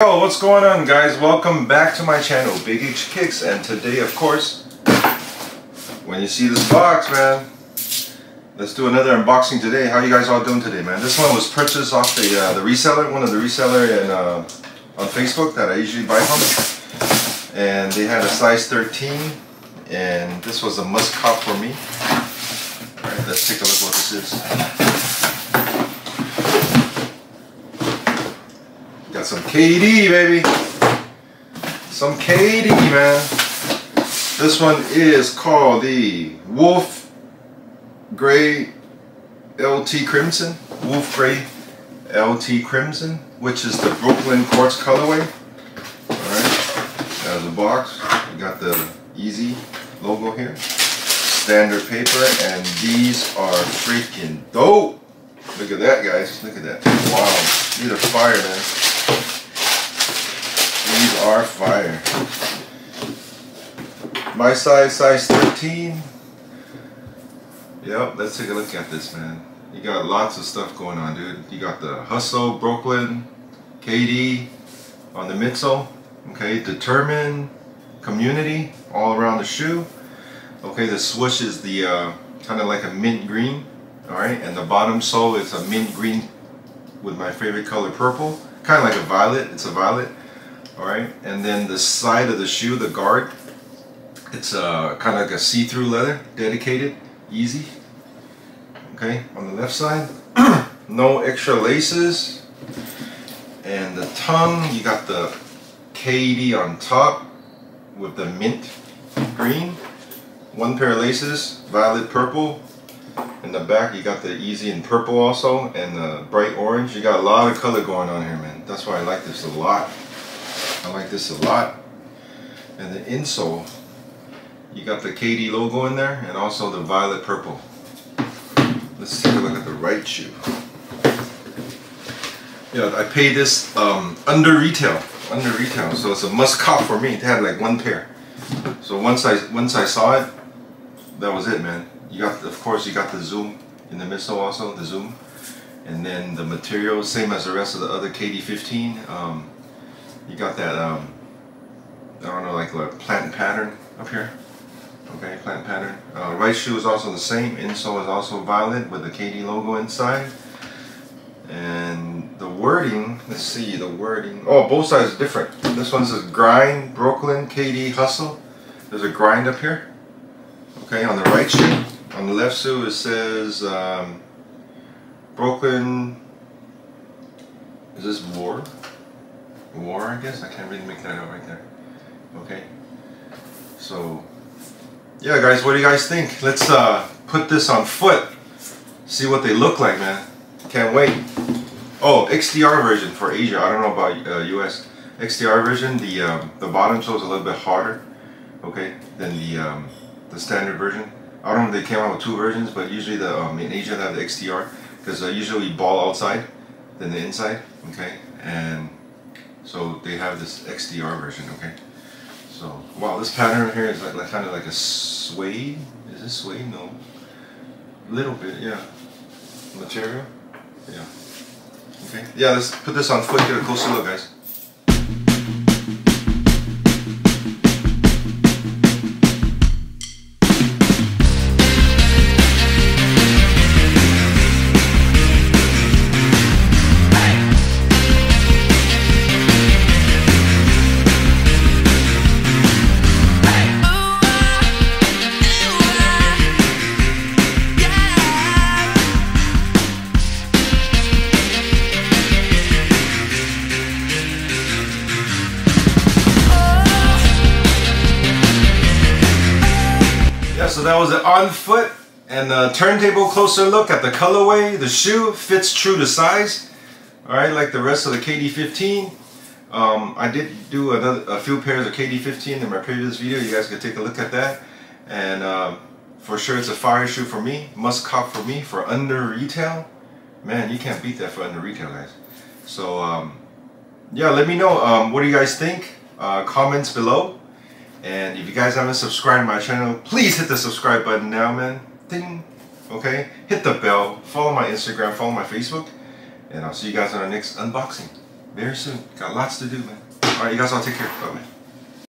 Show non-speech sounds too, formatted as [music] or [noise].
Yo, what's going on guys? Welcome back to my channel, Big H Kicks, and today of course, when you see this box, man, let's do another unboxing today. How you guys all doing today, man? This one was purchased off the uh, the reseller, one of the reseller in, uh, on Facebook that I usually buy from. And they had a size 13, and this was a must cop for me. Alright, let's take a look what this is. Got some KD, baby. Some KD, man. This one is called the Wolf Gray LT Crimson. Wolf Gray LT Crimson, which is the Brooklyn Quartz colorway. Alright, there's a box. We got the Easy logo here. Standard paper, and these are freaking dope. Look at that, guys. Look at that. Wow. These are fire, man. Are fire. My size, size 13. Yep, let's take a look at this, man. You got lots of stuff going on, dude. You got the Hustle, Brooklyn, KD on the midsole. Okay, Determined, Community, all around the shoe. Okay, the swoosh is the uh, kind of like a mint green. Alright, and the bottom sole is a mint green with my favorite color purple. Kind of like a violet, it's a violet alright and then the side of the shoe the guard it's uh, kind of like a see-through leather dedicated easy. Okay? On the left side [clears throat] no extra laces. And the tongue you got the KD on top with the mint green. One pair of laces violet purple. In the back you got the easy in purple also and the bright orange. You got a lot of color going on here man. That's why I like this a lot I like this a lot. And the insole, you got the KD logo in there and also the violet purple. Let's take a look at the right shoe. Yeah, I paid this um, under retail, under retail, so it's a must cop for me to have like one pair. So once I once I saw it, that was it, man. You got, of course, you got the zoom in the midsole also, the zoom, and then the material, same as the rest of the other KD15. Um, you got that, um, I don't know, like a plant pattern up here. Okay, plant pattern. Uh, right shoe is also the same. Insole is also violet with the KD logo inside. And the wording, let's see, the wording. Oh, both sides are different. This one says grind, Brooklyn, KD, hustle. There's a grind up here. Okay, on the right shoe. On the left shoe it says um, Brooklyn, is this war? War, I guess. I can't really make that out right there. Okay. So, yeah, guys, what do you guys think? Let's uh, put this on foot. See what they look like, man. Can't wait. Oh, XDR version for Asia. I don't know about uh, US. XDR version, the um, the bottom toe is a little bit harder, okay, than the um, the standard version. I don't know if they came out with two versions, but usually the um, in Asia they have the XDR because uh, usually ball outside than the inside, okay, and so they have this XDR version, okay? So, wow, this pattern here is like, like kind of like a suede. Is this suede? No. Little bit, yeah. Material? Yeah. Okay. Yeah, let's put this on foot, get a closer look, guys. So that was an on foot and the turntable closer look at the colorway. The shoe fits true to size. Alright, like the rest of the KD15. Um, I did do another, a few pairs of KD15 in my previous video. You guys can take a look at that. And um, for sure it's a fire shoe for me. Must cop for me for under retail. Man, you can't beat that for under retail, guys. So, um, yeah, let me know. Um, what do you guys think? Uh, comments below. And if you guys haven't subscribed to my channel, please hit the subscribe button now, man. Ding. Okay? Hit the bell. Follow my Instagram. Follow my Facebook. And I'll see you guys on our next unboxing. Very soon. Got lots to do, man. All right, you guys all take care. Bye bye.